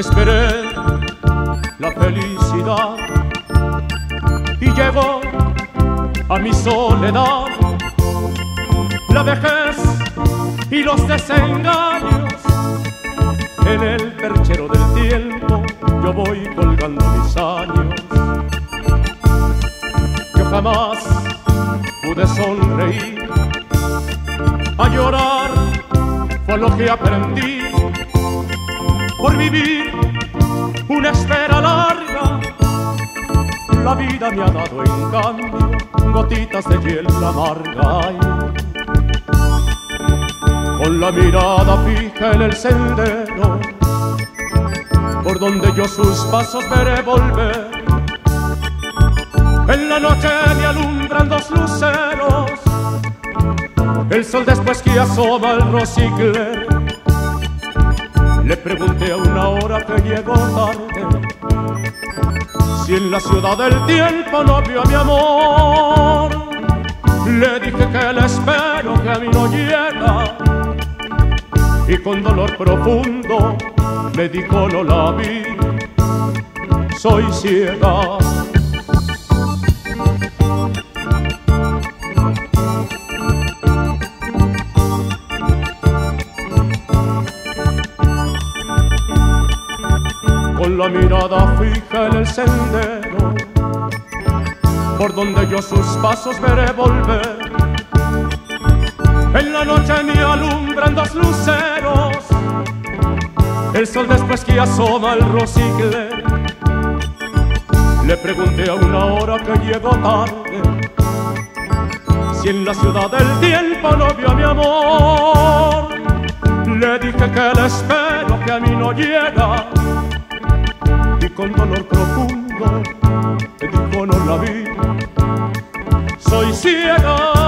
esperé la felicidad y llegó a mi soledad. La vejez y los desengaños en el perchero del tiempo. Yo voy colgando mis años yo jamás pude sonreír. A llorar fue lo que aprendí por vivir una espera larga. La vida me ha dado en cambio gotitas de hiel amarga. Con la mirada fija en el sendero, por donde yo sus pasos veré volver. En la noche me alumbran dos luceros, el sol después que asoma el rocicle le pregunté a una hora que llegó tarde si en la ciudad del tiempo no vio a mi amor. Le dije que le espero que a mí no llega y con dolor profundo me dijo no la vi, soy ciega. La mirada fija en el sendero, por donde yo sus pasos veré volver. En la noche me alumbran dos luceros, el sol después que asoma el rocicle. Le pregunté a una hora que llegó tarde, si en la ciudad del tiempo no vio a mi amor. Le dije que le espero, que a mí no llega y con dolor profundo te dijo no la vi soy ciega